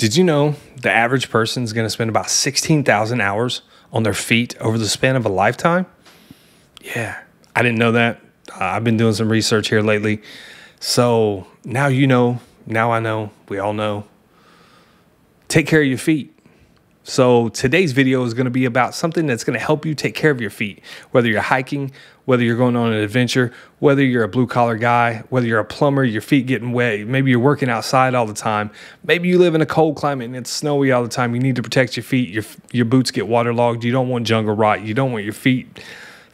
Did you know the average person is going to spend about 16,000 hours on their feet over the span of a lifetime? Yeah, I didn't know that. Uh, I've been doing some research here lately. So now you know, now I know, we all know. Take care of your feet. So today's video is going to be about something that's going to help you take care of your feet, whether you're hiking, whether you're going on an adventure, whether you're a blue collar guy, whether you're a plumber, your feet getting wet, maybe you're working outside all the time, maybe you live in a cold climate and it's snowy all the time. You need to protect your feet. Your your boots get waterlogged. You don't want jungle rot. You don't want your feet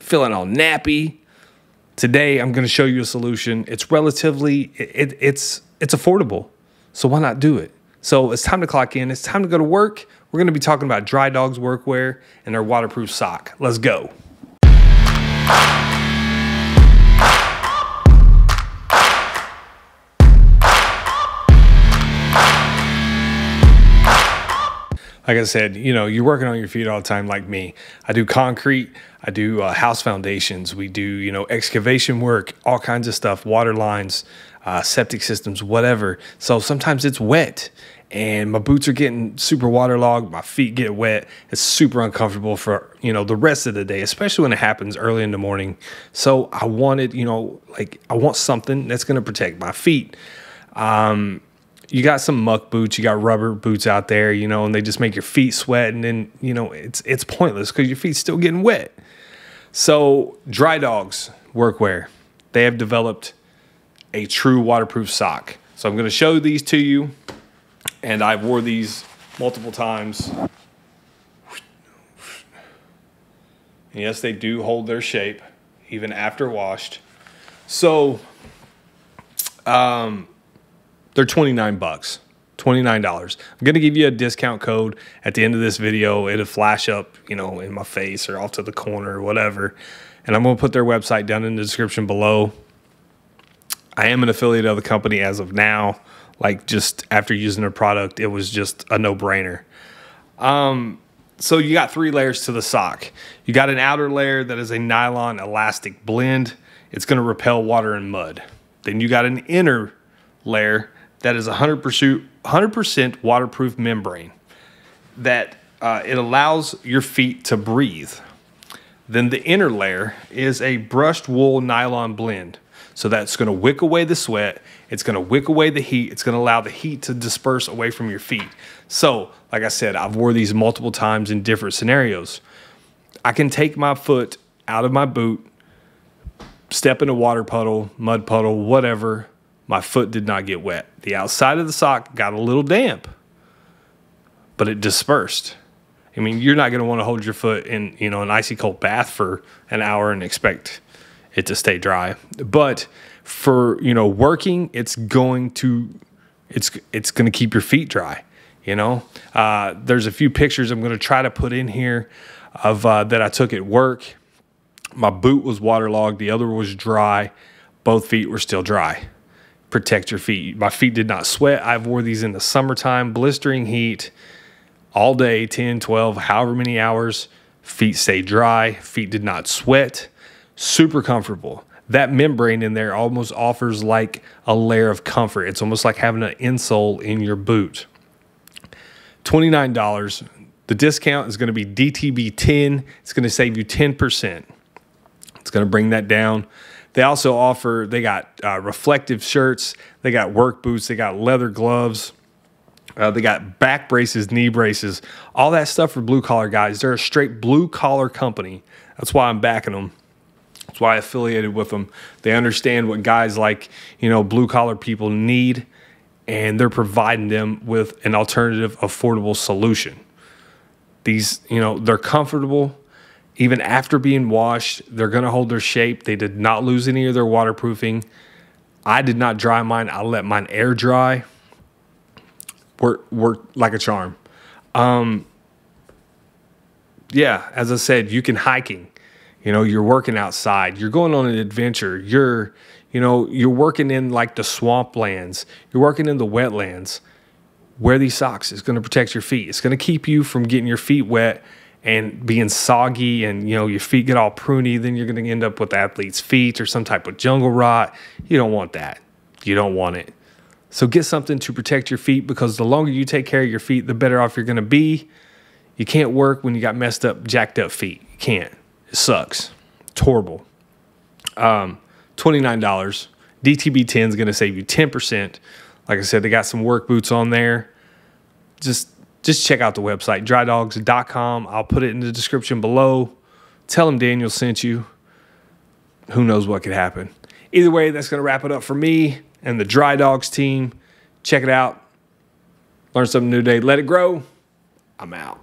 feeling all nappy. Today I'm going to show you a solution. It's relatively it, it's it's affordable. So why not do it? So it's time to clock in. It's time to go to work. We're going to be talking about Dry Dogz workwear and their waterproof sock. Let's go. like I said, you know, you're working on your feet all the time, like me. I do concrete, I do uh, house foundations, we do, you know, excavation work, all kinds of stuff, water lines, uh, septic systems, whatever. So sometimes it's wet and my boots are getting super waterlogged, my feet get wet. It's super uncomfortable for, you know, the rest of the day, especially when it happens early in the morning. So I wanted, you know, like I want something that's going to protect my feet. Um, you got some muck boots, you got rubber boots out there, you know, and they just make your feet sweat, and then you know it's it's pointless because your feet's still getting wet. So Dry Dogz workwear, they have developed a true waterproof sock. So I'm going to show these to you, and I've wore these multiple times. And yes, they do hold their shape even after washed. So, um, they're 29 bucks. $29. I'm going to give you a discount code at the end of this video. It'll flash up, you know, in my face or off to the corner or whatever. And I'm going to put their website down in the description below. I am an affiliate of the company as of now. Like just after using their product, it was just a no-brainer. Um, so you got three layers to the sock. You got an outer layer that is a nylon elastic blend. It's going to repel water and mud. Then you got an inner layer that is 100%, 100% waterproof membrane that uh, it allows your feet to breathe. Then the inner layer is a brushed wool nylon blend. So that's going to wick away the sweat. It's going to wick away the heat. It's going to allow the heat to disperse away from your feet. So, like I said, I've wore these multiple times in different scenarios. I can take my foot out of my boot, step in a water puddle, mud puddle, whatever, my foot did not get wet. The outside of the sock got a little damp, but it dispersed. I mean, you're not going to want to hold your foot in, you know, an icy cold bath for an hour and expect it to stay dry. But for, you know, working, it's going to it's it's going to keep your feet dry, you know? Uh, there's a few pictures I'm going to try to put in here of uh, that I took at work. My boot was waterlogged, the other was dry. Both feet were still dry protect your feet. My feet did not sweat. I've wore these in the summertime, blistering heat, all day, 10, 12, however many hours. Feet stay dry. Feet did not sweat. Super comfortable. That membrane in there almost offers like a layer of comfort. It's almost like having an insole in your boot. $29. The discount is going to be DTB10. It's going to save you 10%. It's going to bring that down they also offer, they got uh, reflective shirts, they got work boots, they got leather gloves. Uh, they got back braces, knee braces, all that stuff for blue collar guys. They're a straight blue collar company. That's why I'm backing them. That's why I affiliated with them. They understand what guys like, you know, blue collar people need, and they're providing them with an alternative, affordable solution. These, you know, they're comfortable even after being washed, they're going to hold their shape. They did not lose any of their waterproofing. I did not dry mine. I let mine air dry. Work worked like a charm. Um, yeah, as I said, you can hiking. You know, you're working outside. You're going on an adventure. You're, you know, you're working in like the swamplands. You're working in the wetlands. Wear these socks. It's going to protect your feet. It's going to keep you from getting your feet wet and being soggy and you know your feet get all pruny then you're going to end up with athlete's feet or some type of jungle rot you don't want that you don't want it So get something to protect your feet because the longer you take care of your feet, the better off you're going to be. You can't work when you got messed up, jacked up feet. You can't. It sucks. It's horrible. Um, $29. DTB 10 is going to save you 10%. Like I said, they got some work boots on there. Just just check out the website, drydogz.com. I'll put it in the description below. Tell them Daniel sent you. Who knows what could happen. Either way, that's going to wrap it up for me and the Dry Dogz team. Check it out. Learn something new today. Let it grow. I'm out.